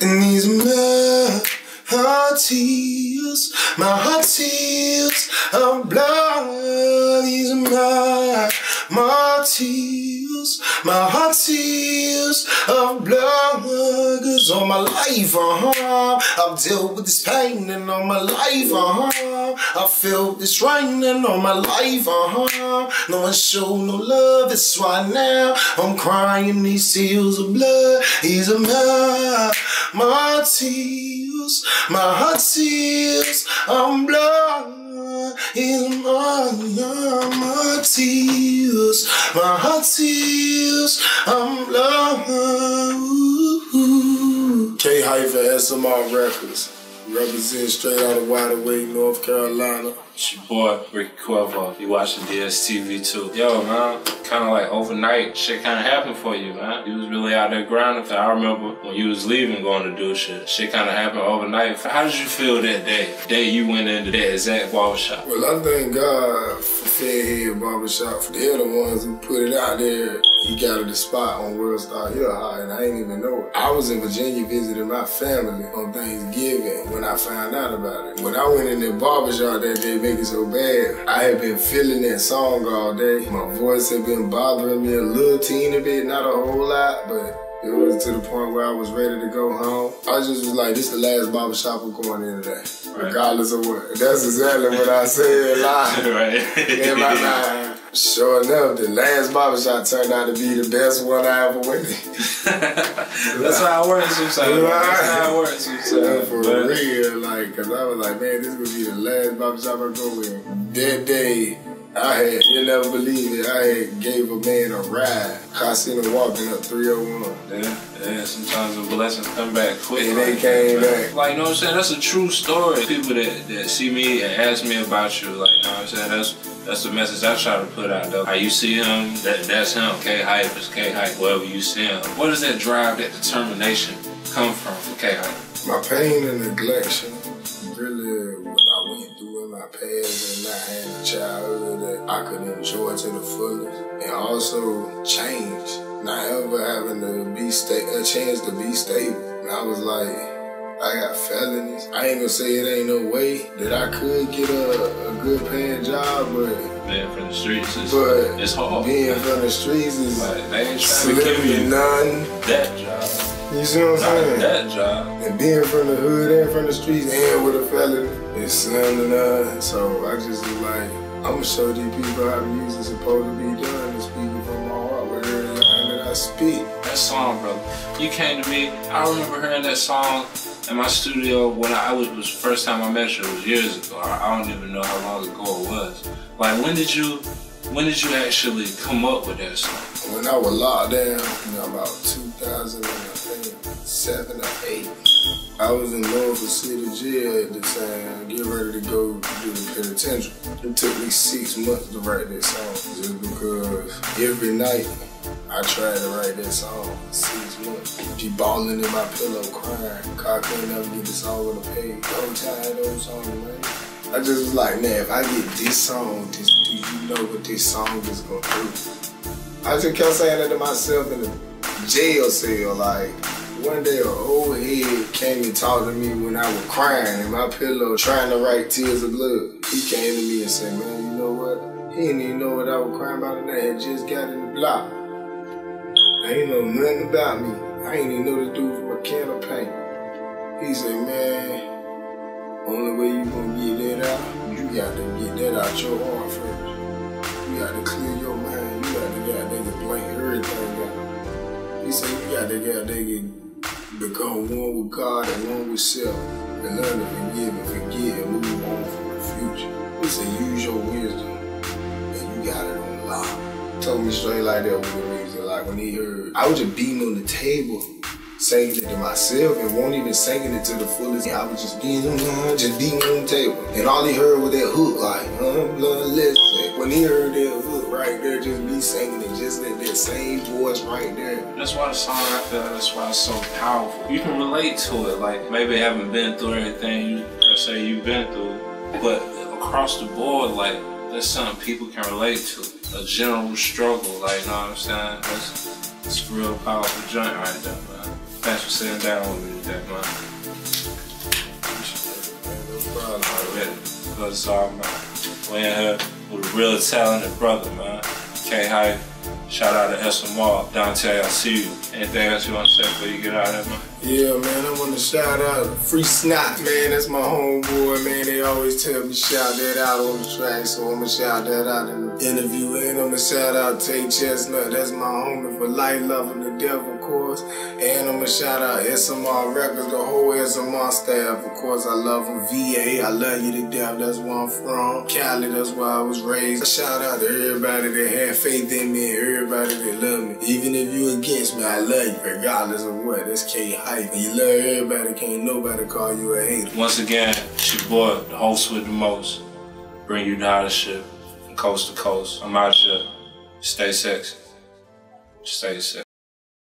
And these my heart tears, my heart tears of blood. These are my, my tears, my heart tears of blood. Cause all my life, uh-huh, I've dealt with this pain and all my life, uh-huh, I felt this rain and all my life, uh-huh. No one showed no love, that's why now I'm crying these tears of blood. These are my, my tears, my heart tears, I'm blood. In my, my tears, my heart tears, I'm blood. Ooh. K Hyfen SMR Records. Represent straight out of Wide Awake, North Carolina. It's your boy, Ricky Cuervo. You watching DSTV too. Yo, man, kind of like overnight, shit kind of happened for you, man. You was really out there grinding. I remember when you was leaving going to do shit. Shit kind of happened overnight. How did you feel that day? Day you went into that exact barbershop. Well, I thank God Fairhead Barbershop. They're the ones who put it out there. He got the spot on World Star Hip Hop, and I ain't even know it. I was in Virginia visiting my family on Thanksgiving when I found out about it. When I went in the barbershop that day, make it so bad. I had been feeling that song all day. My voice had been bothering me a little teeny bit, not a whole lot, but it was to the point where I was ready to go home. I just was like, this is the last barbershop I'm going in today. Right. Regardless of what. That's exactly what I said live. right. in my mind. Sure enough, the last barbershop turned out to be the best one I ever went in. That's how it works sometimes. That's how it works sometimes. For but. real, like, cause I was like, man, this is gonna be the last barbershop I go in. That day, I had, you never believe it, I had gave a man a ride. I seen him walking up 301. Yeah, yeah, sometimes the blessings come back quick. And they came back. Like, you know what I'm saying? That's a true story. People that, that see me and ask me about you, like, you know what I'm saying? That's that's the message I try to put out though. How you see him, that, that's him. K Hype is K Hype, wherever you see him. Where does that drive, that determination come from for K Hype? My pain and neglection, my past and not having a childhood that I could enjoy to the fullest. And also change, not ever having to be sta- a chance to be stable. And I was like, I got felonies. I ain't gonna say it ain't no way that I could get a, a good paying job, but being from the streets is but it's hard. Being from the streets is like, they ain't trying to give you none. That job. You see what I'm saying? That job. And being from the hood and from the streets and with a felony, it's slim to none. So I just was like, I'm gonna show these people how music is supposed to be done. And speaking from my heart with every line that I speak. That song, bro. You came to me. I remember hearing that song in my studio when I was, was first time I met you. It was years ago. I don't even know how long ago it was. Like when did you when did you actually come up with that song? When I was locked down, you know, about 2007 or 8. I was in Norfolk City Jail at the time, getting ready to go do the penitentiary. It took me six months to write that song just because every night I tried to write that song six months. Be balling in my pillow, crying. I couldn't ever get the song with a page. Don't tie those songs, man. I just was like, man, if I get this song, this, do you know what this song is gonna do? I just kept saying that to myself in the jail cell, like, one day an old head came and talked to me when I was crying in my pillow trying to write tears of blood. He came to me and said, man, you know what? He didn't even know what I was crying about and I had just got in the block. I ain't know nothing about me. I ain't even know the dude from a can of paint. He said, man, only way you gonna get that out, you got to get that out your heart first. You got to clear your mind. You got to get that blank everything out. He said, you got to get that become one with God and one with self and learn to forgive and forget and move on from the future. He said, use your wisdom and you got it on lock. Told me straight like that with the music. Like when he heard, I was just beating on the table, singing it to myself and won't even singing it to the fullest. I was just beating, uh, just beating on the table. And all he heard was that hook, like, uh, listen. When he heard that hook right there, just me singing it, just that, that same voice right there. That's why the song, I feel that's why it's so powerful. You can relate to it, like maybe haven't been through everything you per se you've been through, but across the board, like that's something people can relate to a general struggle, like, you know what I'm saying? That's, that's a real powerful joint right there, man. Thanks for sitting down with me today, man. No problem. Already. But it's all, man. We in here with a real talented brother, man. K Hype. Shout out to SMR. Dante, I see you. Anything else you want to say before you get out of there, man? Yeah, man, I want to shout out Free Snot, man. That's my homeboy, man. They always tell me shout that out on the track, so I'm going to shout that out in the interview. And I'm going to shout out Tay Chestnut. That's my homie for life, loving the devil, course. And I'm going to shout out SMR Records, the whole SMR staff. Of course, I love them. VA, I love you to death. That's where I'm from. Cali, that's where I was raised. Shout out to everybody that had faith in me and everybody that love me. Even if you against me, I love you, regardless of what. That's K Hype. You love everybody, can't nobody call you a hater. Once again, it's your boy, the host with the most. Bring you the hottest shit from coast to coast. I'm out here. Stay sexy. Stay sexy.